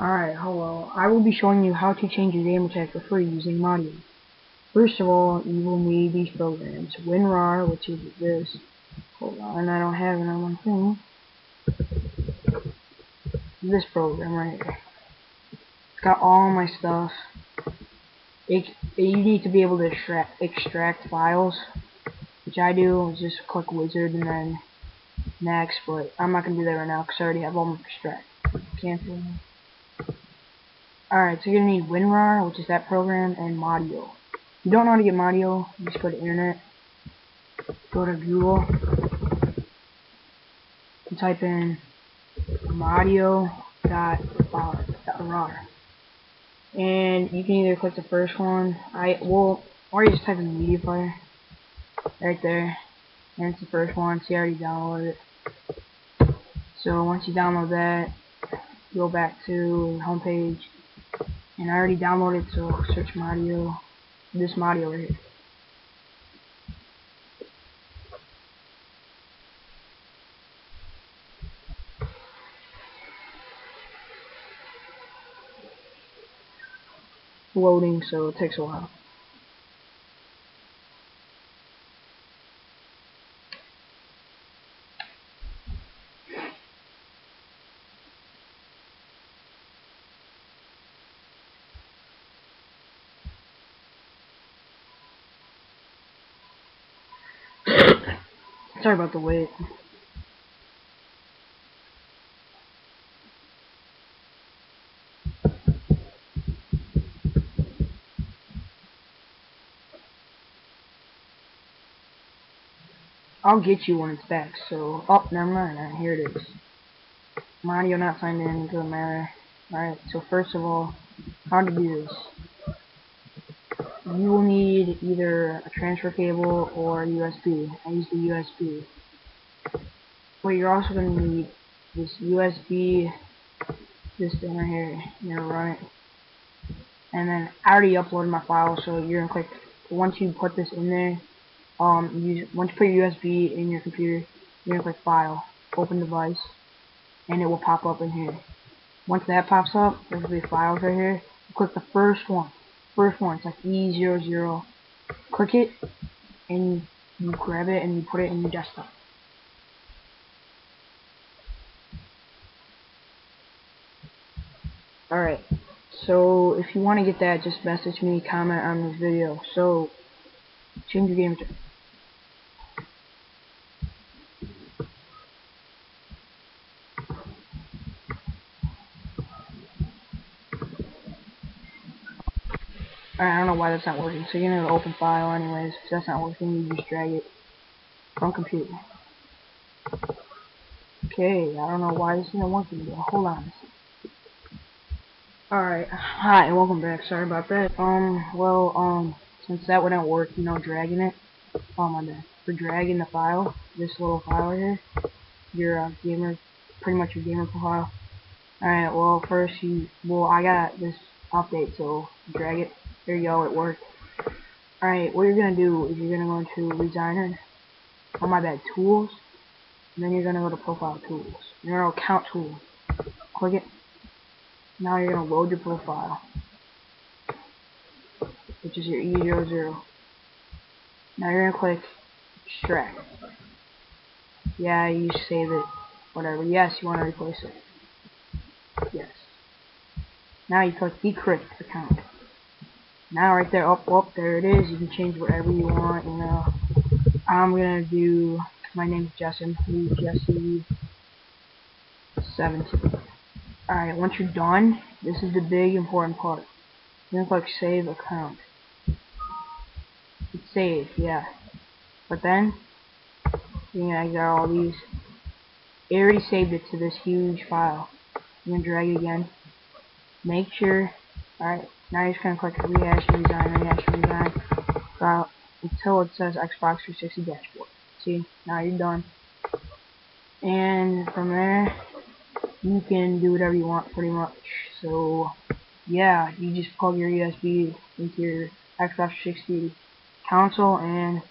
Alright, hello. I will be showing you how to change your gamer tag for free using Modio. First of all, you will need these programs. WinRAR, which is this. Hold on, I don't have it on my thing. This program right here. It's got all my stuff. It, you need to be able to extract, extract files, which I do. Just click wizard and then next, but I'm not going to do that right now because I already have all my extract. Cancel. Alright, so you're going to need WinRAR, which is that program, and Modio. If you don't know how to get Modio, just go to internet, go to Google, and type in Modio.rar. And you can either click the first one, I will, or you just type in media player, right there, and it's the first one, see I already downloaded it. So once you download that, go back to homepage, and I already downloaded so search Modio, this Modio right here. Loading so it takes a while Sorry about the wait. I'll get you when it's back, so... Oh, never mind, right, here it is. Modio not signed in, doesn't matter. Alright, so first of all, how to do this you will need either a transfer cable or USB. I use the USB. But you're also going to need this USB, this thing right here. You're going to run it. And then I already uploaded my file, so you're going to click, once you put this in there, um, you, once you put your USB in your computer, you're going to click File, Open Device, and it will pop up in here. Once that pops up, there's will be files right here. click the first one first one. It's like E00. Click it, and you grab it and you put it in your desktop. Alright, so if you want to get that, just message me, comment on this video. So, change your game. I don't know why that's not working. So you're gonna open file anyways. If that's not working, you just drag it from computer. Okay, I don't know why this isn't working. Hold on. Alright, hi, and welcome back. Sorry about that. Um, well, um, since that wouldn't work, you know, dragging it. Oh my bad. For dragging the file, this little file here, your uh, gamer, pretty much your gamer profile. Alright, well, first you, well, I got this update, so drag it there you go, it worked. Alright, what you're gonna do is you're gonna go into designer, oh my bad, tools, and then you're gonna go to profile tools. You're gonna go count tools. Click it. Now you're gonna load your profile. Which is your E00. Now you're gonna click extract. Yeah, you save it. Whatever. Yes, you wanna replace it. Yes. Now you click decrypt account. Now right there, up, up, there it is. You can change whatever you want, you know. I'm gonna do, my name's Justin, please, Jesse 17. Alright, once you're done, this is the big important part. You're gonna click save account. It's saved, yeah. But then, you know, I got all these. It already saved it to this huge file. You're gonna drag it again. Make sure, alright, now you're just gonna click rehash resign, rehash resign, until it says Xbox 360 dashboard. See, now you're done. And from there, you can do whatever you want pretty much. So, yeah, you just plug your USB into your Xbox 360 console and